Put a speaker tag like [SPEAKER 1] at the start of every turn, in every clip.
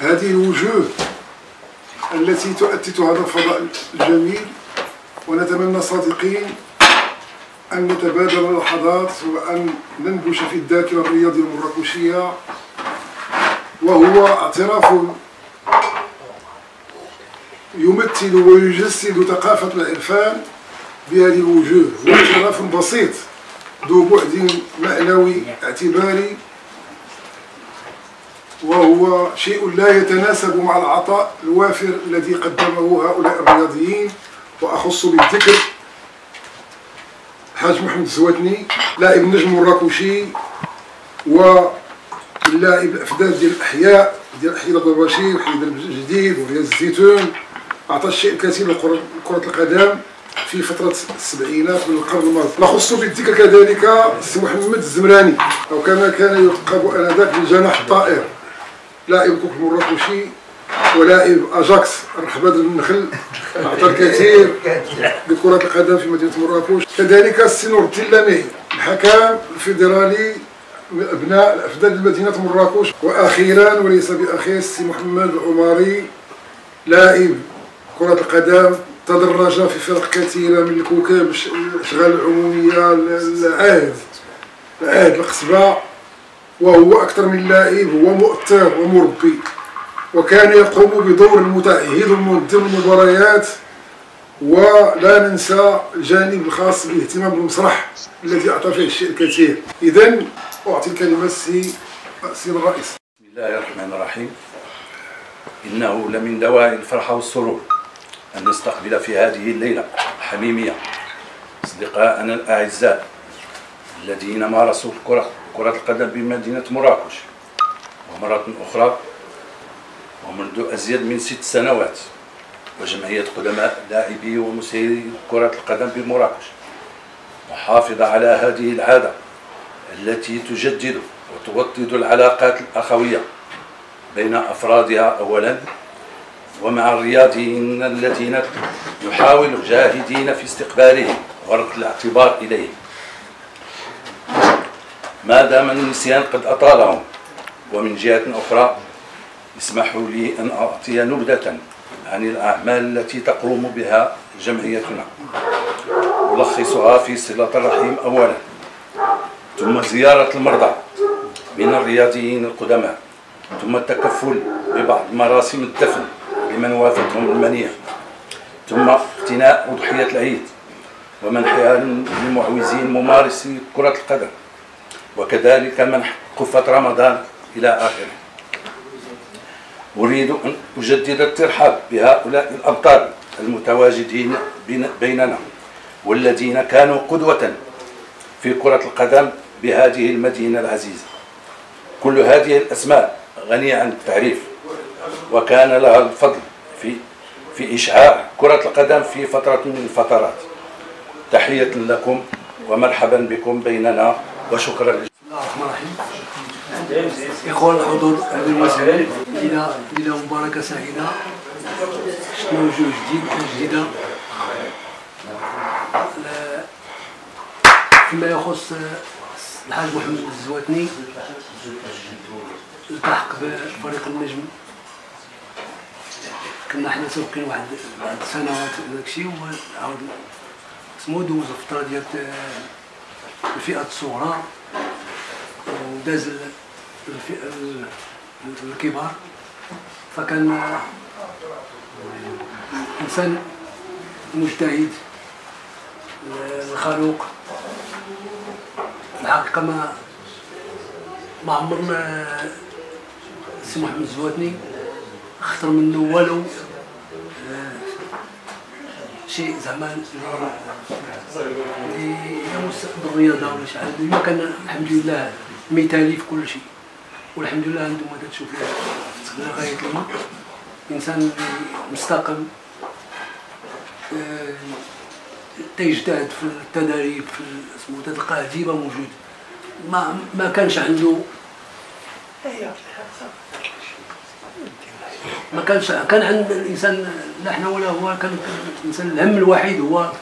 [SPEAKER 1] هذه الوجوه التي تؤتت هذا الفضاء الجميل ونتمنى صادقين أن نتبادل اللحظات وأن ننبش في الذاكرة الرياضية المراكشية. وهو اعتراف يمثل ويجسد ثقافة العرفان بهذه الوجوه. هو اعتراف بسيط ذو بعد معنوي اعتباري وهو شيء لا يتناسب مع العطاء الوافر الذي قدمه هؤلاء الرياضيين. وأخص بالذكر حاج محمد الزواتني لاعب النجم الراكوشي واللاعب الافداد ديال الأحياء ديال احياء الضباشي وحيد الجديد ورياض الزيتون. عطى الشيء الكثير لكرة القدم في فترة السبعينات من القرن الماضي. نخص بالذكر كذلك السي محمد الزمراني. أو كما كان يلقب آنذاك بالجناح الطائر. لاعب كوكب المراكشي ولاعب اجاكس الرحبة النخل اعطى الكثير بكرة القدم في مدينة مراكش. كذلك السي نور الدين الحكم الفيدرالي أبناء الأفذاذ مدينة مراكش. وأخيرا وليس باخير السي محمد العماري لاعب كرة القدم تدرج في فرق كثيرة من الكوكب الأشغال العمومية العهد العهد القصبة وهو أكثر من لاعب هو مؤثر ومربي وكان يقوم بدور المتعهد ومنظم المباريات ولا ننسى الجانب الخاص بالاهتمام بالمسرح الذي أعطى فيه الشيء الكثير. إذا أعطي الكلمة السي الرئيس.
[SPEAKER 2] بسم الله الرحمن الرحيم. إنه لمن دواعي الفرحة والسرور أن نستقبل في هذه الليلة الحميمية أصدقائنا الأعزاء الذين مارسوا كرة كرة القدم بمدينة مراكش ومرة أخرى ومنذ أزيد من ست سنوات وجمعية قدماء لاعبي ومسيري كرة القدم بمراكش. محافظة على هذه العادة التي تجدد وتوطد العلاقات الأخوية بين أفرادها أولا ومع الرياضيين الذين يحاول جاهدين في استقبالهم ورد الاعتبار إليهم. ما دام النسيان قد أطالهم ومن جهة أخرى اسمحوا لي أن أعطي نبذة عن الأعمال التي تقوم بها جمعيتنا. ألخصها في صلة الرحيم أولا. ثم زيارة المرضى من الرياضيين القدماء. ثم التكفل ببعض مراسم الدفن لمن وافتهم المنية ثم اقتناء أضحية العيد ومنحها للمعوزين ممارسي كرة القدم. وكذلك منح قفة رمضان إلى آخره. أريد أن أجدد الترحاب بهؤلاء الأبطال المتواجدين بيننا والذين كانوا قدوة في كرة القدم بهذه المدينة العزيزة. كل هذه الأسماء غنية عن التعريف وكان لها الفضل في في إشعاع كرة القدم في فترة من الفترات. تحية لكم ومرحبا بكم بيننا وشكرا.
[SPEAKER 3] الله الرحمن الرحيم إخوان الحضور أهلا وسهلا إلى إلى مباركة سعيدة. شنو وجوه جديد؟ جديدة. فيما يخص الحاج محمد الزواتني التحق بفريق النجم. كنا حنا سابقين واحد سنوات داكشي وعاود سمو دوز الفترة ديال الفئات الصغرى وداز الكبار. فكان إنسان مجتهد الخلوق. الحقيقة ما ما عمرنا السي محمد الزواتني اختر منه ولو شيء زعما يمس بالرياضه ولا شي حاجة ما كان الحمد لله مثالي في كل شيء. والحمد لله أنتم تشوفوا غاية الماء. إنسان مستقم تيجتهد في التدريب في اسمه تلقاه ديما موجود. ما ما كانش عنده. ما كانش كان عند الإنسان لا حنا ولا هو كان الإنسان الهم الوحيد هو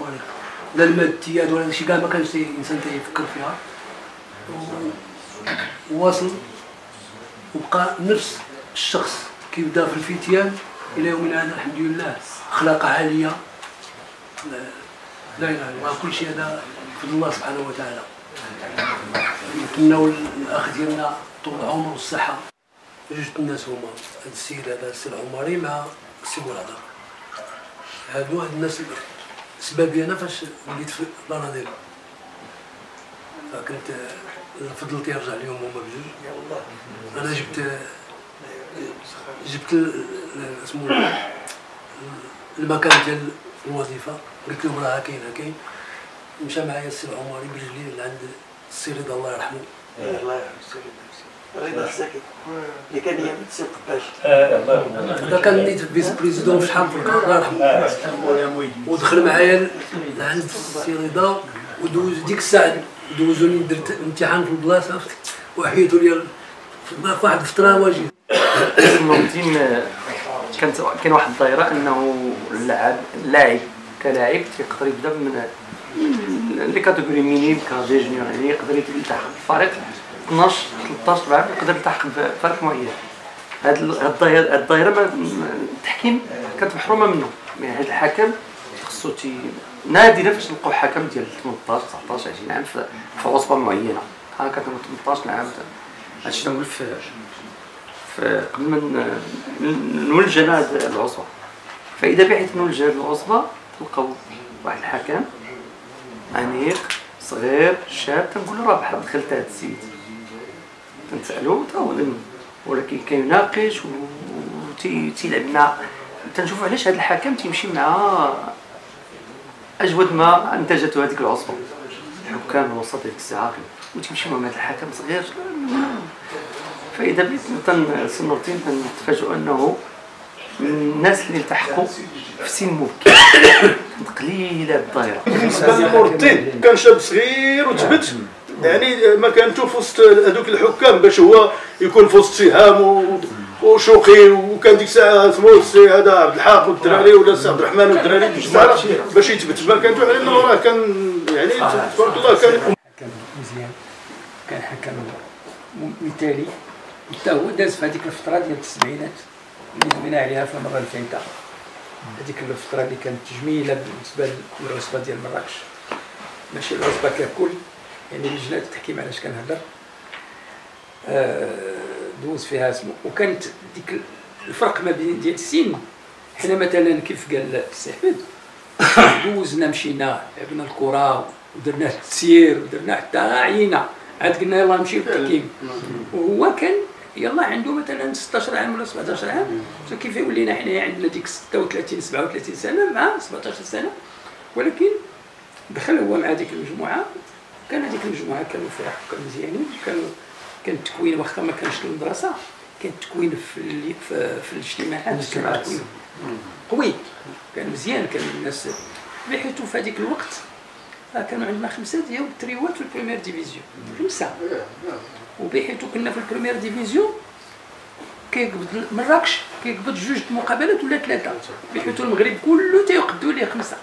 [SPEAKER 3] لا الماديات ولا شي كاع ما كانش الإنسان تيفكر فيها. وواصل وبقى نفس الشخص كيبدا في الفتيان إلى يومنا هذا الحمد لله اخلاق عالية. لا إله إلا الله كل شيء هذا بفضل الله سبحانه وتعالى. نتمنوا الاخ ديالنا طول العمر والصحة. جوج الناس هما السيد هذا السي العمري مع السي مراد. هادو هاد الناس سبابي أنا فاش وليت في البنادير فكنت فضلت يرجع اليوم هما بجوج أنا جبت جبت اسمه المكان ديال الوظيفة. قلت لهم راه كاين كاين. مشى معايا السي العمري برجلي لعند السي رضا الله يرحمه.
[SPEAKER 4] الله يرحم السيد رضا. الساكن اللي كان يمد سي قباش.
[SPEAKER 3] هذا كان نيت vice-président في شحال في الله يرحمه. ودخل معايا لعند السي رضا ودوز ديك الساعة دوزوني درت امتحان في البلاصة وحيدوا لي في واحد الفترة واجي.
[SPEAKER 5] النقطتين كانت كاين واحد الظاهرة أنه اللاعب اللاعب كلاعب يقدر يبدأ من من les catégories minimes cadets juniors يعني يقدر يلتحق بفريق 12 13 لاعب يقدر يلتحق بفريق معين هاد ال- هاد الظاهره هاد الظاهره ما- ما- التحكيم كانت محرومة منه. يعني هاد الحكم خصو تي نادرا فاش نلقاو حكم ديال 18 19 20 عام في عصبه معينة. ها كانت 18 عام هادشي تنقول في قبل ما نولج أنا العصبه فإذا بعت نولج هاد العصبه تلقاو واحد الحكم انيق صغير شاب تنقول له راه دخلت هاد السيد. تنسألو تا ولكن كيناقش وتيلعب مع تنشوف علاش هاد الحكم تيمشي مع أجود ما أنتجته هذيك العصبه الحكام الوسط ديك الساعة وتمشي مع هذا الحكم صغير. فإذا بديت تن سنورتين تنتفاجئوا أنه الناس اللي التحقوا في سن مبكر. قليله الظاهره
[SPEAKER 6] بالنسبة كان شاب صغير وتبت. يعني مكانته في وسط هذوك الحكام باش هو يكون في وسط سهام وشوقي وكان ديك الساعة اسمه السي هذا عبد الحق والدراري ولا السي عبد الرحمن والدراري باش يثبت مكانته على انه راه كان يعني تبارك الله كان
[SPEAKER 7] كان مزيان. كان حكم مثالي حتى هو داز في هذيك الفترة ديال السبعينات اللي دوينا عليها في المره اللي فاتت هذيك الفترة اللي كانت جميلة بالنسبة للعصبه ديال مراكش. ماشي العصبه ككل. يعني لجنه التحكيم علاش كنهضر. آه، دوز فيها اسمه وكانت ديك الفرق ما بين ديال السن. حنا مثلا كيف قال السي احمد دوزنا مشينا لعبنا الكرة ودرنا التسيير ودرنا حتى عينا عاد قلنا يلا نمشي للتحكيم. وهو كان يلا عنده مثلا 16 عام ولا 17 عام. كيف ولينا حنا عندنا ديك 36 37 سنة؟ مع 17 سنة. ولكن دخل هو مع ديك المجموعة. كان هذيك المجموعة كانوا فيها حكام مزيانين كانوا كان التكوين واخا ما كانش المدرسة كان التكوين في في, في الاجتماعات كان قوي كان مزيان كان الناس بحيث في هذيك الوقت آه، كانوا عندنا خمسة ديال التريوات في ال première division. خمسة. وبحيث كنا في ال première division كيقبض مراكش كيقبض جوج مقابلات ولا ثلاثة. بحيث المغرب كله تيقدوا ليه خمسة.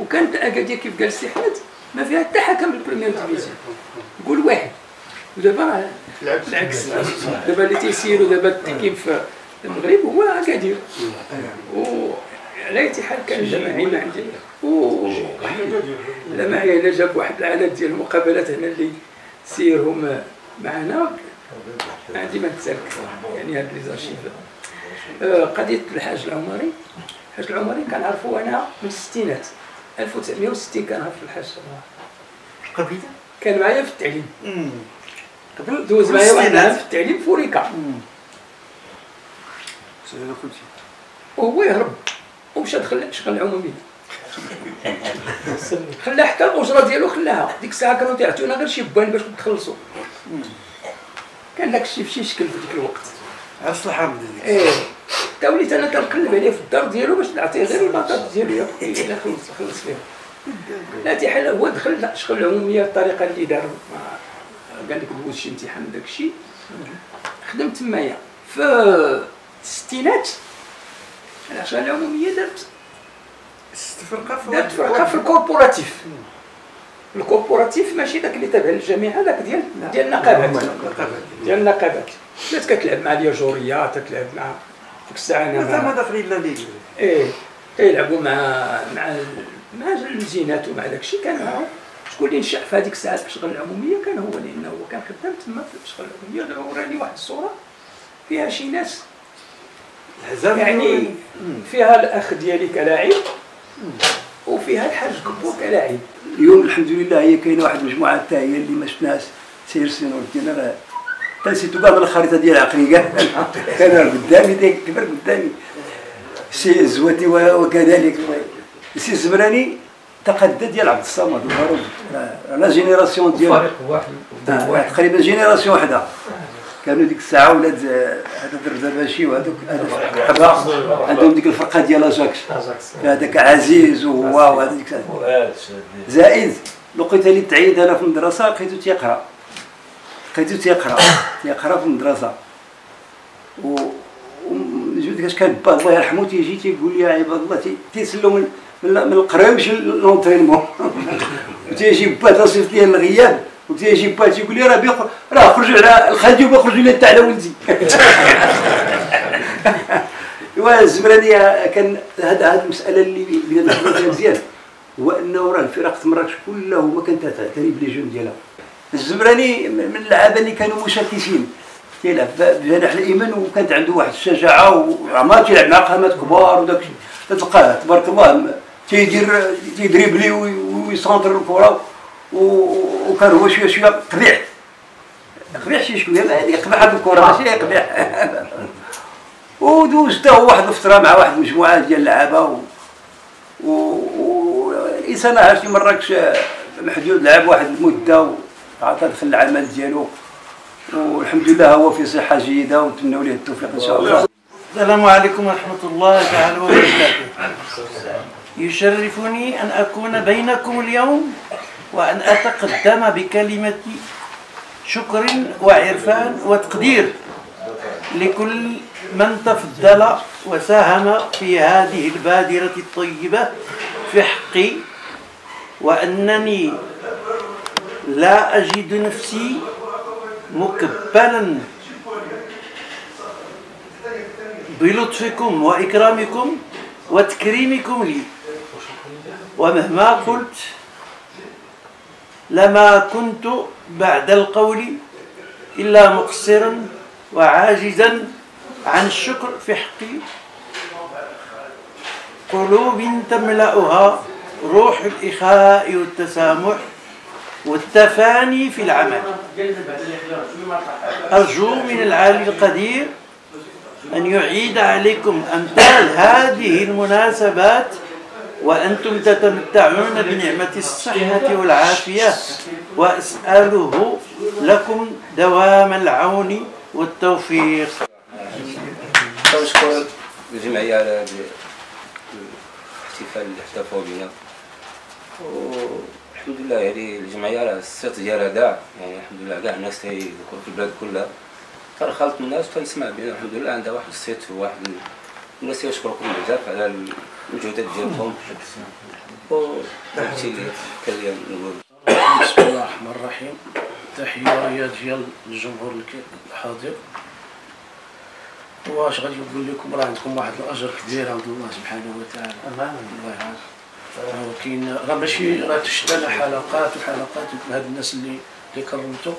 [SPEAKER 7] وكانت اكادير كيف قال السي احمد ما فيها حتى حكم ال première division. قول واحد. ودابا راه العكس. دابا اللي تيسيروا دابا التحكيم في المغرب هو اكادير و على اي حال كان جماعي ما عندي. و لا معايا إلا جاب واحد العدد ديال المقابلات هنا اللي سيرهم معنا. ما عندي ما نتسالك يعني هاد les archives. آه، قضية الحاج العمري. الحاج العمري كنعرفو أنا من الستينات. 1960 كنعرف الحاج
[SPEAKER 4] قبيلة؟
[SPEAKER 7] كان معايا في التعليم.
[SPEAKER 4] قبل
[SPEAKER 7] دوز
[SPEAKER 4] في
[SPEAKER 7] معايا واحد العام. في التعليم في أوريكا. وهو يهرب. ومشى دخل شغل العموميه خلى حتى الاجره ديالو خلاها. ديك الساعة كانوا تيعطيونا غير شي points باش نتخلصوا. كان داك الشيء في شي شكل في ديك الوقت.
[SPEAKER 4] الحمد لله.
[SPEAKER 7] إيه. تا وليت أنا كنقلب عليه في الدار ديالو باش نعطيه غير البطاط ديالو ياكل إلا خلص خلص فيها. لا تي حل هو دخل لا شغل العموميه الطريقة اللي دار قال لك دوز شي امتحان وداك الشيء. خدمت تمايا في الستينات شغل العمومية درت
[SPEAKER 4] استفرقه في
[SPEAKER 7] درت فرقة في ال corporatif ال corporatif ماشي داك اللي تابع للجامعة داك ديال ديال النقابات. ديال النقابات. بدات كتلعب مع الياجورية تتلعب مع ديك الساعة
[SPEAKER 4] أنا ما
[SPEAKER 7] ما
[SPEAKER 4] دخل الا ليك
[SPEAKER 7] إيه كيلعبوا مع مع مع الزينات ومع داك الشيء. كان معاهم شكون اللي نشا في هذيك الساعات في الشغل العموميه كان هو لأنه هو كان خدام تما في الشغل العموميه وراني واحد الصورة فيها شي ناس. يعني فيها الأخ ديالي كلاعب وفيها الحاج كبو كلاعب.
[SPEAKER 8] اليوم الحمد لله هي كاينة واحد المجموعه حتى هي اللي ما شفناهاش سير سينور ديالنا تنسيتو كاع من الخريطة ديال عقلي كاع كان قدامي داك كبر قدامي. السي الزواتي وكذلك. السي الزمراني تقدى ديال عبد الصمد. la génération ديال
[SPEAKER 5] فريق واحد.
[SPEAKER 8] آه، واحد تقريبا génération وحدة. كانوا ديك الساعة ولاد آه، هذا الدردباشي وهذوك حبا. عندهم ديك الفرقة ديال اجاكس هذاك عزيز وهو ديك الساعة. زائد لقيت اللي تعيد أنا في المدرسة لقيتو تيقرأ. لقيتو تيقرا تيقرا في المدرسة. و وجود كاش كان با الله يرحمه تيجي تيقول لي عباد الله تي- تيسلو من من ماشي l'entraînement وتيجي با تصيفط لي الغياب وتيجي با تيقول لي راه بيخرج راه خرجوا على الخالدي وبيخرجوا لي انت على ولدي. ايوا الزمراني كان هذا هذه المسألة اللي اللي مزيان هو أنه راه الفرق في مراكش كلها ما كانت تعتني ب les jeunes ديالها. الزمراني من اللعابة اللي كانوا مشاكسين تيلعب بجناح الايمن وكانت عنده واحد الشجاعة وعمال تيلعب مع قامات كبار وداك الشيء. تلقاه تبارك الله تيدير تي dribbler وي- وي centrer الكرة وكان هو شوية شوية قبيح. قبيح شي شوية هذيك قبيح هاد الكرة ماشي هي قبيح. ودوز حتى هو واحد الفترة مع واحد المجموعة ديال اللعابة و... و... و... الانسان عاش في مراكش محدود لعب واحد المدة وعطى دخل العمل ديالو. والحمد لله هو في صحة جيدة ونتمنوا ليه التوفيق إن شاء الله.
[SPEAKER 4] السلام عليكم ورحمة الله تعالى وبركاته. يشرفني أن أكون بينكم اليوم وأن أتقدم بكلمة شكر وعرفان وتقدير لكل من تفضل وساهم في هذه البادرة الطيبة في حقي وأنني لا أجد نفسي مكبلا بلطفكم وإكرامكم وتكريمكم لي. ومهما قلت لما كنت بعد القول إلا مقصرا وعاجزا عن الشكر في حقي. قلوب تملأها روح الإخاء والتسامح والتفاني في العمل. أرجو من العالي القدير أن يعيد عليكم أمثال هذه المناسبات وأنتم تتمتعون بنعمة الصحة والعافية وأسأله لكم دوام العون والتوفيق.
[SPEAKER 9] كنشكر الجمعية على الاحتفال اللي احتفلوا بنا والحمد لله يعني الجمعية راه الصيت ديالها كاع يعني الحمد لله كاع الناس تيذكروا في البلاد كلها. ترى خلط من الناس تنسمع بنا الحمد لله. عندها واحد الصيت وواحد ال- الناس تيشكركم بزاف على المجهودات ديالكم. وهادشي اللي كان لي نقول
[SPEAKER 10] بسم الله الرحمن الرحيم. تحية ديال الجمهور الحاضر. واش غادي نقول لكم؟ راه عندكم واحد الأجر كبير عند الله سبحانه وتعالى. الله راه كاين راه ماشي راه شفنا حلقات وحلقات هاد الناس اللي اللي كرمتو.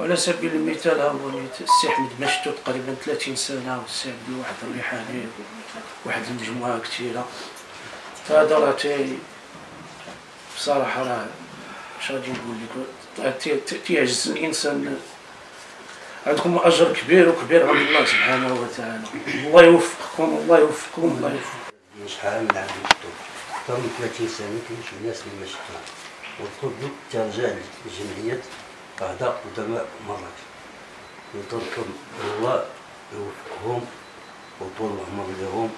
[SPEAKER 10] وعلى سبيل المثال ها هو السي أحمد مشتو تقريبا 30 سنة والسي عبد الواحد الريحاني واحد المجموعه كثيرة. فهذا راه بصراحة راه اش غادي نقول لك. تي- تي- تيعجز الإنسان. عندكم أجر كبير وكبير عند الله سبحانه وتعالى. الله يوفقكم الله يوفقكم الله يوفقكم.
[SPEAKER 11] شحال من عام؟ أكثر من 30 سنة كاين شي ناس اللي ما شفنا وطلب ترجع للجمعيات بعد قدماء مراكش نطلبكم الله يوفقهم وطول العمر لهم.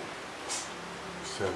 [SPEAKER 11] السلام